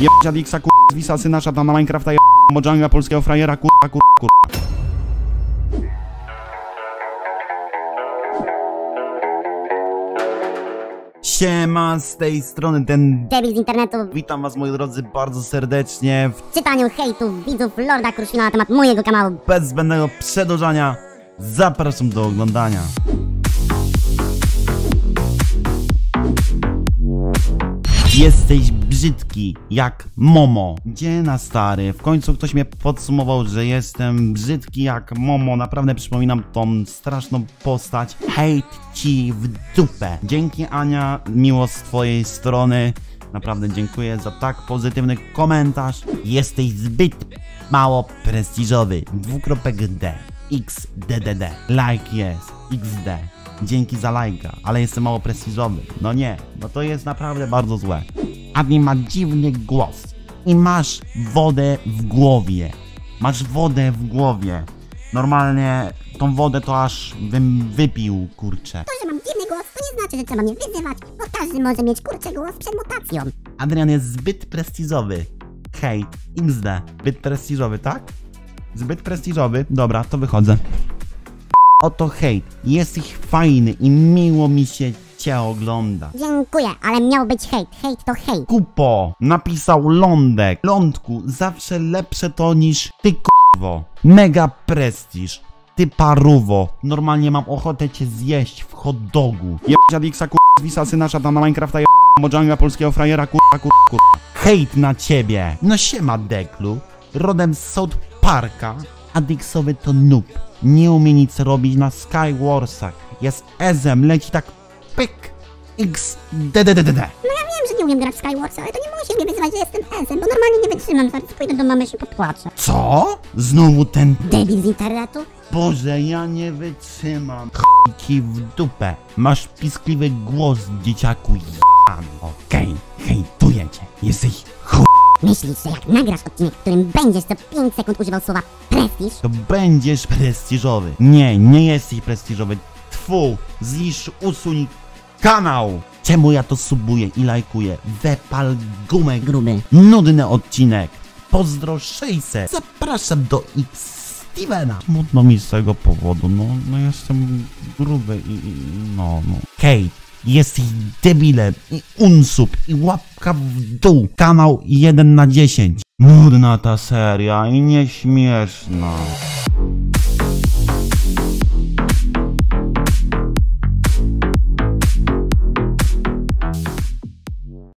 Jebać Adixa, kur... Wisa, syna, szatana, Minecrafta, jeb... Mojanga, polskiego frajera, kurwa, kur... kur... Siema, z tej strony ten... Debil z internetu Witam was moi drodzy bardzo serdecznie w w czytaniu hejtów widzów Lorda Kruszwila na temat mojego kanału. bez zbędnego przedłużania zapraszam do oglądania. Jesteś brzydki jak Momo. Gdzie na stary? W końcu ktoś mnie podsumował, że jestem brzydki jak Momo. Naprawdę przypominam tą straszną postać. Hejt ci w dupę. Dzięki Ania, miło z twojej strony. Naprawdę dziękuję za tak pozytywny komentarz. Jesteś zbyt mało prestiżowy. Dwukropek D. XDDD. Like jest. XD. Dzięki za lajka, ale jestem mało prestiżowy. No nie, no to jest naprawdę bardzo złe. Admin ma dziwny głos. I masz wodę w głowie. Masz wodę w głowie. Normalnie tą wodę to aż bym wypił, kurczę. To, że mam dziwny głos, to nie znaczy, że trzeba mnie wyzywać, bo każdy może mieć kurczę głos przed mutacją. Adrian jest zbyt prestiżowy. Hej, XD. Zbyt prestiżowy, tak? Zbyt prestiżowy? Dobra, to wychodzę. Oto hejt. Jesteś fajny i miło mi się cię ogląda. Dziękuję, ale miał być hejt. Hejt to hejt. Kupo, napisał Lądek. Lądku, zawsze lepsze to niż ty k***wo. Mega prestiż. Ty paruwo. Normalnie mam ochotę cię zjeść w hot dogu. Jebać Adixa, k***, Wisa, syna, szatana, Minecrafta, jeb... Mojanga, polskiego frajera, k***a, k***a, k***a. Hejt na ciebie. No siema, Deklu. Rodem z South Parka. Adixowy to noob. Nie umie nic robić na Skywarsach. Jest ezem, leci tak pyk. X, d, d, d, d, d. No ja wiem, że nie umiem grać w Skywars, ale to nie musisz mnie wyzywać, że jestem esem, bo normalnie nie wytrzymam, zaraz pójdę do mamy się popłaczę. Co? Znowu ten... Debil z internetu? Boże, ja nie wytrzymam. Chki w dupę. Masz piskliwy głos, dzieciaku jebany. Okej, hejtuję cię. Jesteś chuj. Myślisz, że jak nagrasz odcinek, w którym będziesz co 5 sekund używał słowa prestiż, To będziesz prestiżowy. Nie, nie jesteś prestiżowy. Tfu, zniszcz, usuń kanał. Czemu ja to subuję i lajkuję? Wepal gumę gruby. Nudny odcinek. Pozdro 600. Zapraszam do X Stevena. Smutno mi z tego powodu. No, no jestem gruby i, i no, no. Kate, jesteś debilem i unsub i łapka w dół. Kanał 1 na 10. Nudna ta seria i nieśmieszna.